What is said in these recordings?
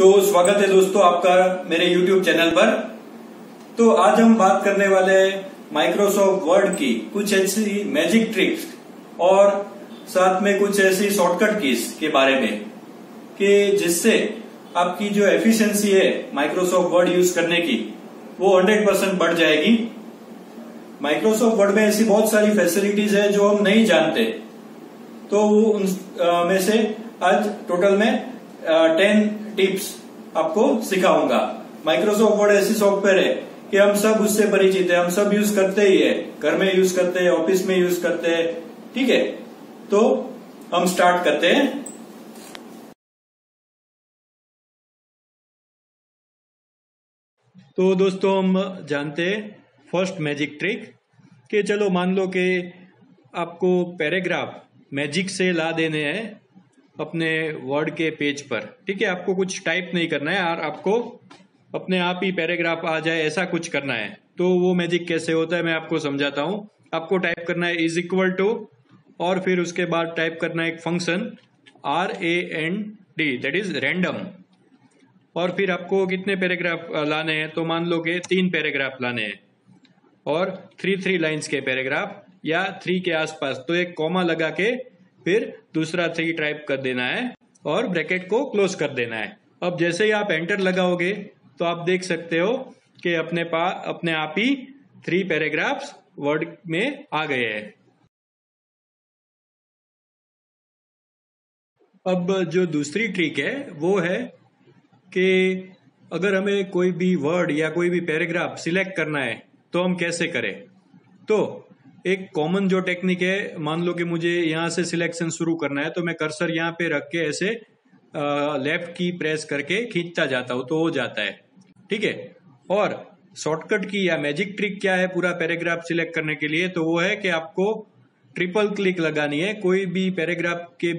तो स्वागत है दोस्तों आपका मेरे YouTube चैनल पर। तो आज हम बात करने वाले हैं माइक्रोसॉफ्ट वर्ड की कुछ ऐसी मैजिक ट्रिक्स और साथ में कुछ ऐसी शॉर्टकट कीज के बारे में, कि जिससे आपकी जो एफिशिएंसी है माइक्रोसॉफ्ट वर्ड यूज़ करने की, वो 100 परसेंट बढ़ जाएगी। माइक्रोसॉफ्ट वर्ड में ऐसी बहुत सारी फैसिलिटीज़ है जो हम नहीं जानते। तो वो उन में से आज टोटल में टेन टिप्स आपको सिखाऊँगा। माइक्रोसॉफ्ट वर्ड ऐसी सॉफ्टवेयर है कि हम सब उससे परिचित है, हम सब यूज़ करते ही है। घर में यूज़ करते हैं ऑफ़िस में यूज़ करते हैं, ठीक है? तो हम स्टार्ट करते हैं। तो दोस्तों, हम जानते हैं फ़र्स्ट मैजिक ट्रिक कि चलो मान लो कि आपको पैराग्राफ मैजिक से ला देने हैं। अपने वर्ड के पेज पर। ठीक है, आपको कुछ टाइप नहीं करना है और आपको अपने आप ही पैराग्राफ आ जाए, ऐसा कुछ करना है। तो वो मैजिक कैसे होता है मैं आपको समझाता हूँ। आपको टाइप करना है इज़ इक्वल टू और फिर उसके बाद टाइप करना है एक function R A N D that is random और फिर आपको कितने पैराग्राफ लाने हैं तो मान लो कि तीन पैराग्राफ लाने हैं। और थ्री थ्री लाइंस के पैराग्राफ या थ्री के आसपास तो एक कॉमा लगा के फिर दूसरा थ्री टाइप कर देना है और ब्रैकेट को क्लोज कर देना है। अब जैसे ही आप एंटर लगाओगे तो आप देख सकते हो कि अपने पास अपने आप ही थ्री पैराग्राफ्स वर्ड में आ गए हैं। अब जो दूसरी ट्रिक है, वो है कि अगर हमें कोई भी वर्ड या कोई भी पैराग्राफ सिलेक्ट करना है तो हम कैसे करें? तो एक कॉमन जो टेक्निक है, मान लो कि मुझे यहाँ से सिलेक्शन शुरू करना है तो मैं कर्सर यहाँ पे रख के ऐसे लेफ़्ट की प्रेस करके खींचता जाता हूँ तो हो जाता है। ठीक है? और शॉर्टकट की या मैजिक ट्रिक क्या है पूरा पैराग्राफ सिलेक्ट करने के लिए तो वो है कि आपको ट्रिपल क्लिक लगानी है। कोई भी पैराग्राफ के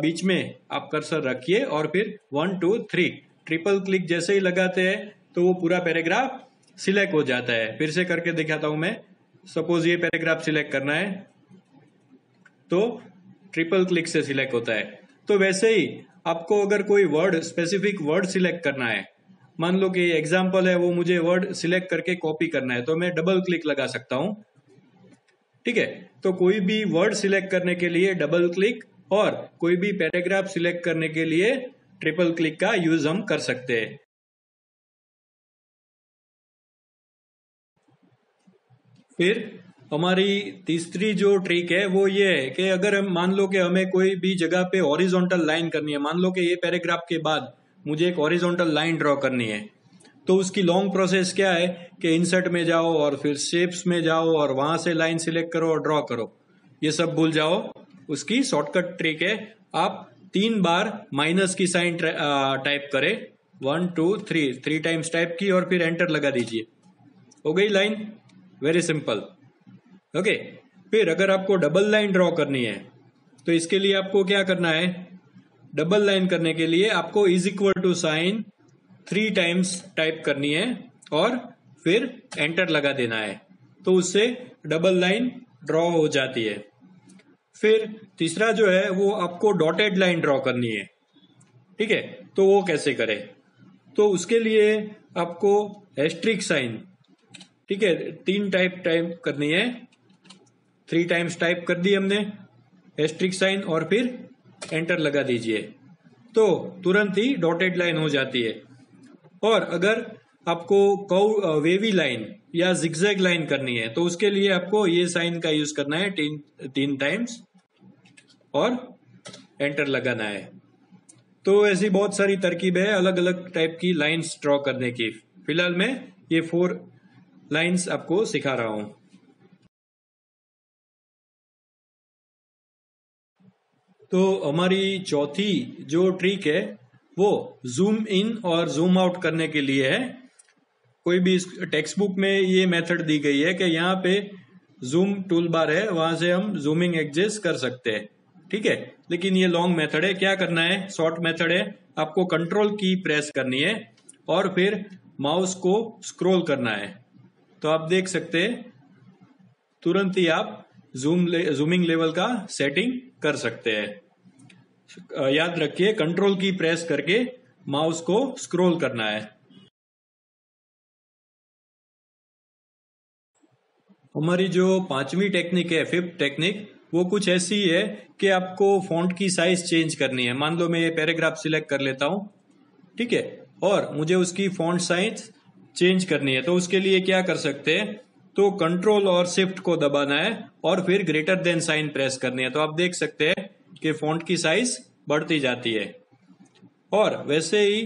बीच में आप कर्सर रखिए और फिर one two three triple click जैसे ही लगाते हैं तो वो पूरा पैराग्राफ सिलेक्ट हो जाता है। फिर से करके दिखाता हूँ मैं। सपोज़ ये पैराग्राफ सिलेक्ट करना है तो ट्रिपल क्लिक से सिलेक्ट होता है। तो वैसे ही आपको अगर कोई वर्ड स्पेसिफिक वर्ड सिलेक्ट करना है, मान लो कि एग्ज़ाम्पल है, वो मुझे वर्ड सिलेक्ट करके कॉपी करना है तो मैं डबल क्लिक लगा सकता हूँ। ठीक है? तो कोई भी वर्ड सिलेक्ट करने के लिए डबल क्लिक और कोई भी पैराग्राफ सिलेक्ट करने के लिए ट्रिपल क्लिक का यूज़ हम कर सकते हैं। फिर हमारी तीसरी जो ट्रिक है, वो ये है कि अगर हम, मान लो कि हमें कोई भी जगह पे ओरिजोनटल लाइन करनी है, मान लो कि ये पैराग्राफ के बाद मुझे एक ओरिजोनटल लाइन ड्रॉ करनी है तो उसकी लॉन्ग प्रोसेस क्या है कि इंसर्ट में जाओ और फिर शेप्स में जाओ और वहाँ से लाइन सिलेक्ट करो और ड्रॉ करो। ये सब भूल जाओ। उसकी शॉर्टकट ट्रिक है, आप तीन बार माइनस की साइन टाइप करें। One two three three times type की और फिर एंटर लगा दीजिए। हो गई लाइन वेरी सिंपल ओके फिर अगर आपको डबल लाइन ड्रॉ करनी है तो इसके लिए आपको क्या करना है? डबल लाइन करने के लिए आपको is equal to sign three times type करनी है और फिर एंटर लगा देना है। तो उससे डबल लाइन ड्रॉ हो जाती है। फिर तीसरा जो है, वो आपको डॉटेड लाइन ड्रॉ करनी है। ठीक है? तो वो कैसे करें? तो उसके लिए आपको एस्ट्रिक साइन ठीक है, तीन टाइप टाइप करनी है। थ्री टाइम्स टाइप कर दी हमने। एस्ट्रिक साइन और फिर एंटर लगा दीजिए। तो तुरंत ही डॉटेड लाइन हो जाती है। और अगर आपको कौ वेवी लाइन या जिग्जैग लाइन करनी है तो उसके लिए आपको ये साइन का यूज़ करना है तीन तीन टाइम्स और एंटर लगाना है। तो ऐसी बहुत सारी तरकीब है अलग अलग टाइप की लाइंस ड्रॉ करने की। फ़िलहाल मैं ये फोर लाइंस आपको सिखा रहा हूँ। तो हमारी चौथी जो ट्रिक है, वो जूम इन और जूम आउट करने के लिए है। कोई भी टेक्स्ट बुक में ये मेथड दी गई है कि यहाँ पे जूम टूल बार है, वहाँ से हम जूमिंग एडजस्ट कर सकते हैं। ठीक है? लेकिन ये लॉन्ग मेथड है। क्या करना है? शॉर्ट मेथड है। आपको कंट्रोल की प्रेस करनी है और फिर माउस को स्क्रॉल करना है। तो आप देख सकते हैं तुरंत ही आप जूम ले, जूमिंग लेवल का सेटिंग कर सकते हैं। याद रखिए कंट्रोल की प्रेस करके माउस को स्क्रॉल करना है। हमारी जो पांचवी टेक्निक है फिफ्थ टेक्निक वो कुछ ऐसी है कि आपको फॉन्ट की साइज़ चेंज करनी है। मान लो मैं ये पैराग्राफ सिलेक्ट कर लेता हूँ ठीक है? और मुझे उसकी फॉन्ट साइज़ चेंज करनी है तो उसके लिए क्या कर सकते हैं? तो कंट्रोल और शिफ्ट को दबाना है और फिर ग्रेटर देन साइन प्रेस करनी है। तो आप देख सकते हैं कि फॉन्ट की साइज़ बढ़ती जाती है। और वैसे ही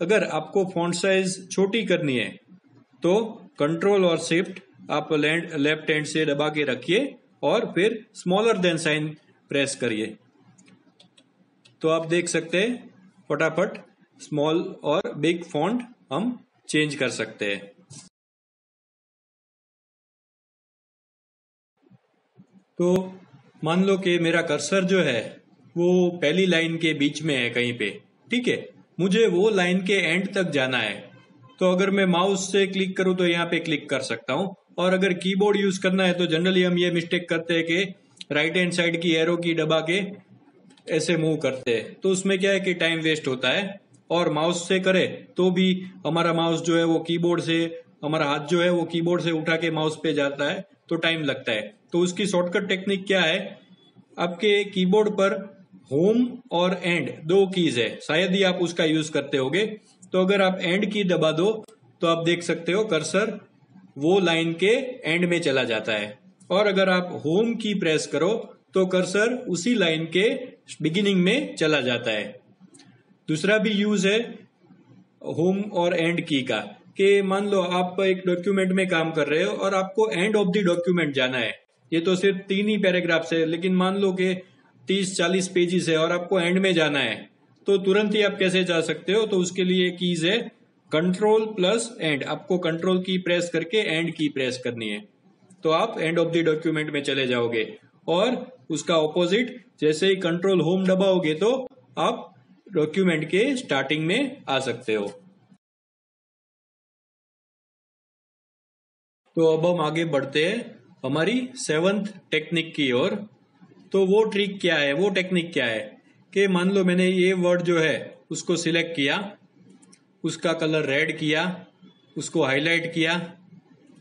अगर आपको फॉन्ट साइज़ छोटी करनी है तो कंट्रोल और शिफ्ट आप लेफ़्ट हैंड से दबा के रखिए और फिर स्मॉलर देन साइन प्रेस करिए। तो आप देख सकते हैं, फटाफट स्मॉल और बिग फॉन्ट हम चेंज कर सकते हैं। तो मान लो कि मेरा कर्सर जो है, वो पहली लाइन के बीच में है कहीं पे, ठीक है? मुझे वो लाइन के एंड तक जाना है। तो अगर मैं माउस से क्लिक करूँ तो यहाँ पे क्लिक कर सकता हूँ। और अगर कीबोर्ड यूज़ करना है तो जनरली हम ये मिस्टेक करते हैं कि राइट हैंड साइड की एरो की दबा के ऐसे मूव करते हैं। तो उसमें क्या है कि टाइम वेस्ट होता है। और माउस से करे तो भी हमारा माउस जो है वो कीबोर्ड से, हमारा हाथ जो है वो कीबोर्ड से उठा के माउस पे जाता है तो टाइम लगता है। तो उसकी शॉर्टकट टेक्निक क्या है? आपके कीबोर्ड पर होम और एंड दो कीज है। शायद ही आप उसका यूज़ करते होगे। तो अगर आप एंड की दबा दो तो आप देख सकते हो कर्सर वो लाइन के एंड में चला जाता है। और अगर आप होम की प्रेस करो तो कर्सर उसी लाइन के बिगिनिंग में चला जाता है। दूसरा भी यूज़ है होम और एंड की का, कि मान लो आप एक डॉक्यूमेंट में काम कर रहे हो और आपको एंड ऑफ़ द डॉक्यूमेंट जाना है। ये तो सिर्फ़ तीन ही पैराग्राफ है, लेकिन मान लो कि तीस, चालीस पेजेस है और आपको एंड में जाना है तो तुरंत ही आप कैसे जा सकते हो? तो उसके लिए कीज है कंट्रोल प्लस एंड आपको कंट्रोल की प्रेस करके एंड की प्रेस करनी है। तो आप एंड ऑफ़ द डॉक्यूमेंट में चले जाओगे और उसका ऑपोजिट जैसे ही कंट्रोल होम दबाओगे तो आप डॉक्यूमेंट के स्टार्टिंग में आ सकते हो। तो अब हम आगे बढ़ते हैं हमारी सेवंथ टेक्निक की ओर। तो वो ट्रिक क्या है? वो टेक्निक क्या है? कि मान लो मैंने ये वर्ड जो है, उसको सिलेक्ट किया, उसका कलर रेड किया, उसको हाईलाइट किया,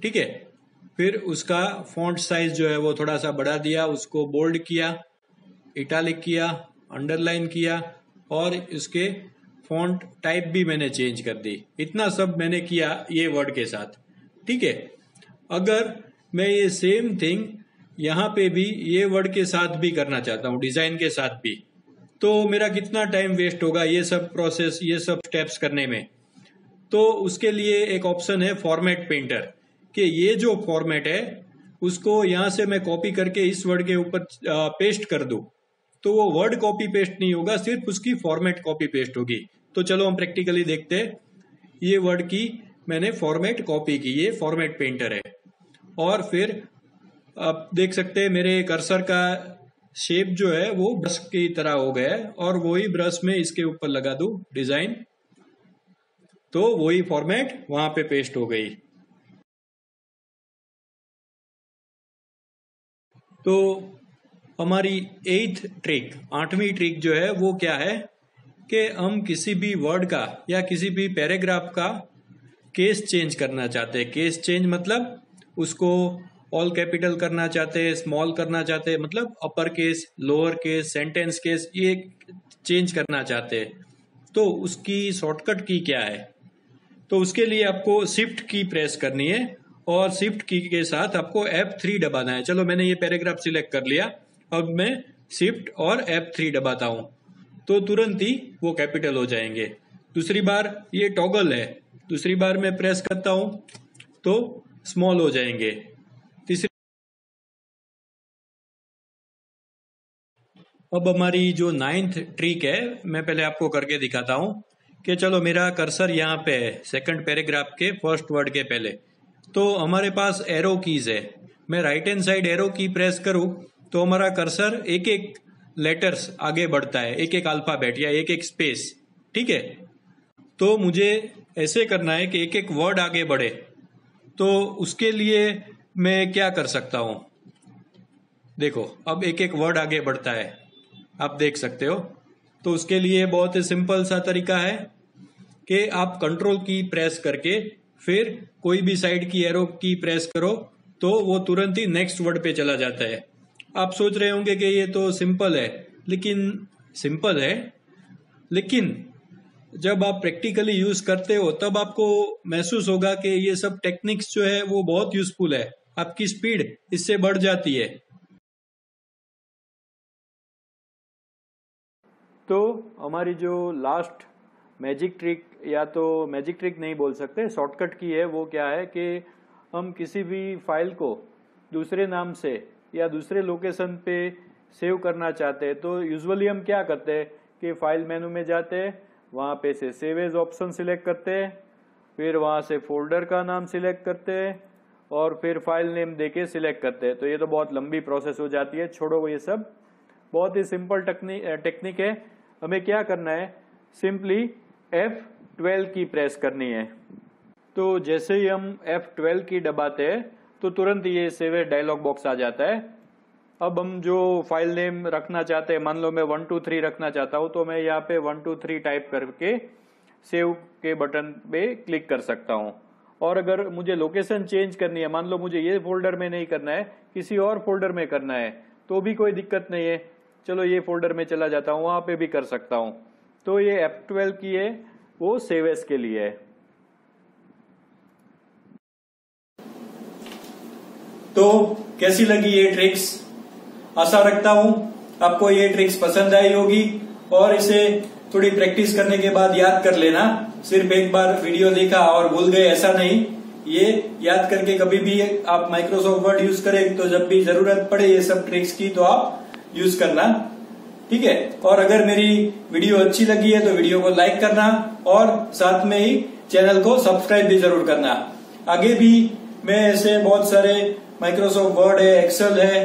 ठीक है? फिर उसका फॉन्ट साइज़ जो है वो थोड़ा सा बढ़ा दिया, उसको बोल्ड किया, इटालिक किया, अंडरलाइन किया और इसके फॉन्ट टाइप भी मैंने चेंज कर दी। इतना सब मैंने किया ये वर्ड के साथ। ठीक है? अगर मैं ये सेम थिंग यहाँ पे भी ये वर्ड के साथ भी करना चाहता हूँ डिज़ाइन के साथ भी तो मेरा कितना टाइम वेस्ट होगा ये सब प्रोसेस ये सब स्टेप्स करने में? तो उसके लिए एक ऑप्शन है फॉर्मेट पेंटर कि ये जो फॉर्मेट है, उसको यहाँ से मैं कॉपी करके इस वर्ड के ऊपर पेस्ट कर दू। तो वो वर्ड कॉपी पेस्ट नहीं होगा, सिर्फ़ उसकी फॉर्मेट कॉपी पेस्ट होगी। तो चलो हम प्रैक्टिकली देखते हैं। ये वर्ड की मैंने फॉर्मेट कॉपी की, ये फॉर्मेट पेंटर है। और फिर आप देख सकते हैं मेरे कर्सर का शेप जो है, वो ब्रश की तरह हो गया है और वही ब्रश में इसके ऊपर लगा दू डिज़ाइन तो वही फॉर्मेट वहाँ पे पेस्ट हो गई। तो हमारी एथ ट्रिक आठवीं ट्रिक जो है, वो क्या है कि हम किसी भी वर्ड का या किसी भी पैराग्राफ का केस चेंज करना चाहते हैं। केस चेंज मतलब उसको ऑल कैपिटल करना चाहते हैं स्मॉल करना चाहते हैं मतलब upper case lower case sentence case ये चेंज करना चाहते हैं। तो उसकी शॉर्टकट की क्या है? तो उसके लिए आपको शिफ्ट की प्रेस करनी है और शिफ्ट की के साथ आपको एफ़ थ्री दबाना है। चलो मैंने ये पैराग्राफ सिलेक्ट कर लिया। अब मैं शिफ्ट और एप थ्री दबाता हूँ। तो तुरंत ही वो कैपिटल हो जाएँगे। दूसरी बार ये टॉगल है। दूसरी बार मैं प्रेस करता हूँ तो स्मॉल हो जाएँगे। तीसरी अब हमारी जो नाइन्थ ट्रिक है, मैं पहले आपको करके दिखाता हूँ कि चलो मेरा कर्सर यहाँ पे है सेकंड पैराग्राफ के फ़र्स्ट वर्ड के पहले। तो हमारे पास एरो कीज है। मैं right hand side arrow key press करूँ तो हमारा कर्सर एक एक लेटर्स आगे बढ़ता है एक एक अल्फ़ाबेट या एक एक स्पेस ठीक है? तो मुझे ऐसे करना है कि एक एक वर्ड आगे बढ़े। तो उसके लिए मैं क्या कर सकता हूँ? देखो, अब एक एक वर्ड आगे बढ़ता है। आप देख सकते हो। तो उसके लिए बहुत ही सिंपल सा तरीका है कि आप कंट्रोल की प्रेस करके फिर कोई भी साइड की एरो की प्रेस करो तो वो तुरंत ही नेक्स्ट वर्ड पे चला जाता है। आप सोच रहे होंगे कि ये तो सिंपल है, लेकिन सिंपल है। लेकिन जब आप प्रैक्टिकली यूज़ करते हो, तब आपको महसूस होगा कि ये सब टेक्निक्स जो है, वो बहुत यूजफुल है। आपकी स्पीड इससे बढ़ जाती है। तो हमारी जो लास्ट मैजिक ट्रिक या तो मैजिक ट्रिक नहीं बोल सकते शॉर्टकट की है, वो क्या है कि हम किसी भी फ़ाइल को दूसरे नाम से या दूसरे लोकेशन पे सेव करना चाहते हैं तो यूजुअली हम क्या करते हैं कि फ़ाइल मेनू में जाते हैं, वहाँ पे से सेव एज ऑप्शन सिलेक्ट करते हैं, फिर वहाँ से फोल्डर का नाम सिलेक्ट करते हैं, और फिर फ़ाइल नेम देके सिलेक्ट करते हैं। तो ये तो बहुत लंबी प्रोसेस हो जाती है, छोड़ो ये सब। बहुत ही सिंपल टेक्निक है। हमें क्या करना है? सिंपली F12 की प्रेस करनी है। तो जैसे ही हम F12 की दबाते हैं तो तुरंत ये सेव डायलॉग बॉक्स आ जाता है। अब हम जो फ़ाइल नेम रखना चाहते हैं, मान लो मैं वन टू थ्री रखना चाहता हूँ तो मैं यहाँ पे वन टू थ्री टाइप करके सेव के बटन पे क्लिक कर सकता हूँ। और अगर मुझे लोकेशन चेंज करनी है, मान लो मुझे ये फोल्डर में नहीं करना है, किसी और फोल्डर में करना है तो भी कोई दिक्कत नहीं है। चलो ये फोल्डर में चला जाता हूँ, वहाँ पे भी कर सकता हूँ। तो ये एफ़ ट्वेल्व की है, वो सेवेस के लिए है। तो कैसी लगी ये ट्रिक्स आशा रखता हूँ आपको ये ट्रिक्स पसंद आई होगी और इसे थोड़ी प्रैक्टिस करने के बाद याद कर लेना। सिर्फ़ एक बार वीडियो देखा और भूल गए, ऐसा नहीं। ये याद करके कभी भी आप माइक्रोसॉफ्ट वर्ड यूज़ करें तो जब भी ज़रूरत पड़े ये सब ट्रिक्स की तो आप यूज़ करना। ठीक है? और अगर मेरी वीडियो अच्छी लगी है तो वीडियो को लाइक करना और साथ में ही चैनल को सब्सक्राइब भी ज़रूर करना। आगे भी मैं ऐसे बहुत सारे माइक्रोसॉफ्ट वर्ड है एक्सेल है,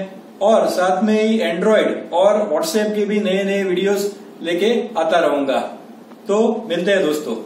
और साथ में ही एंड्रॉइड और व्हाट्सएप के भी नए नए वीडियोस लेके आता रहूँगा। तो मिलते हैं दोस्तों।